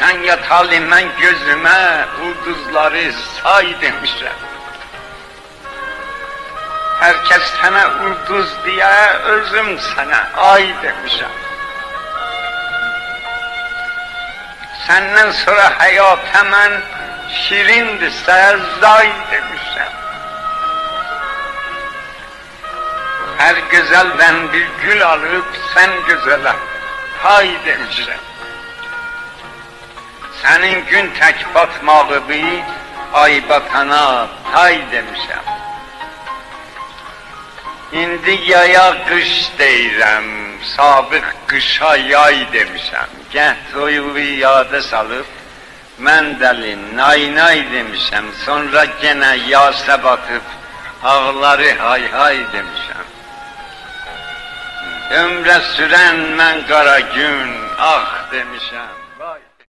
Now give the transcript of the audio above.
Sen yatalı mən gözüme ulduzları say demişəm. Herkes sana ulduz diye özüm sana ay demişəm. Senden sonra hayat hemen şirindirsə zay demişəm. Her güzelden bir gül alıp sen güzele pay demişəm. Senin gün tek batmağı bir ay batana tay demişəm. İndi yaya qış deyirəm, sabiq qışa yay demişəm. Gəh toyuğu yada salıb, mən dəli nay nay demişəm. Sonra genə yasa batıb, ağları hay hay demişəm. Ömrə sürən mən qara gün, ah demişəm.